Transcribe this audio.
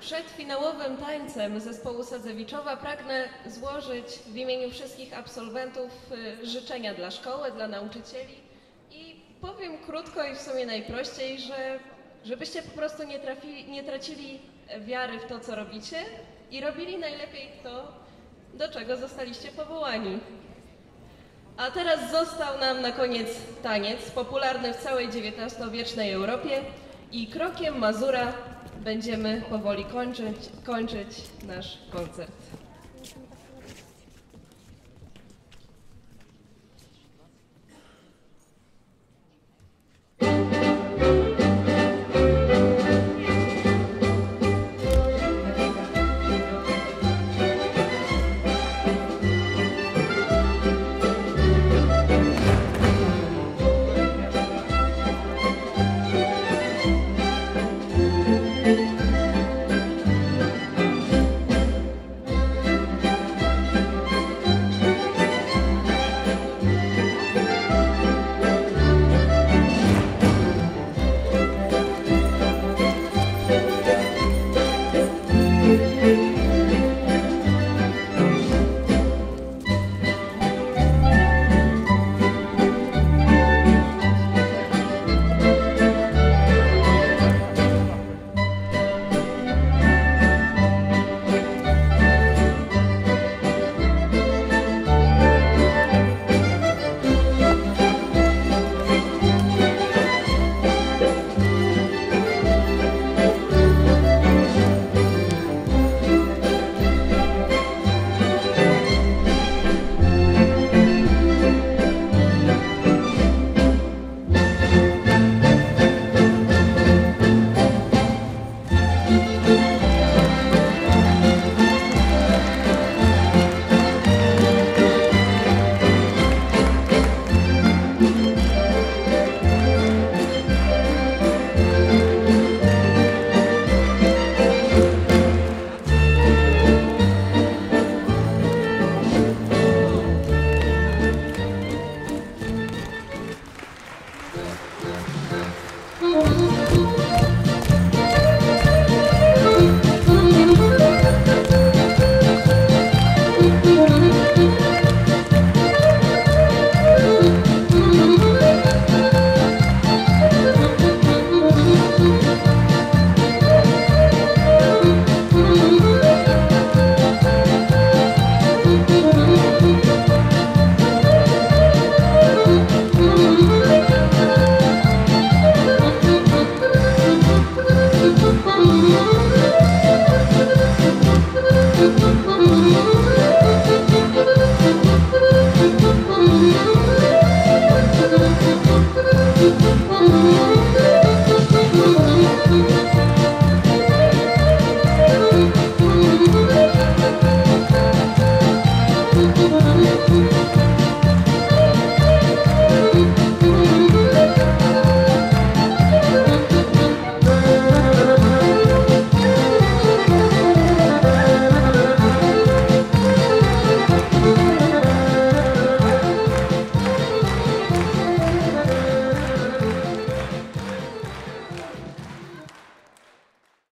Przed finałowym tańcem zespołu Sadzewiczowa pragnę złożyć w imieniu wszystkich absolwentów y, życzenia dla szkoły, dla nauczycieli i powiem krótko i w sumie najprościej, że żebyście po prostu nie, trafili, nie tracili wiary w to, co robicie i robili najlepiej to, do czego zostaliście powołani. A teraz został nam na koniec taniec, popularny w całej XIX-wiecznej Europie i krokiem Mazura będziemy powoli kończyć, kończyć nasz koncert. Ooh.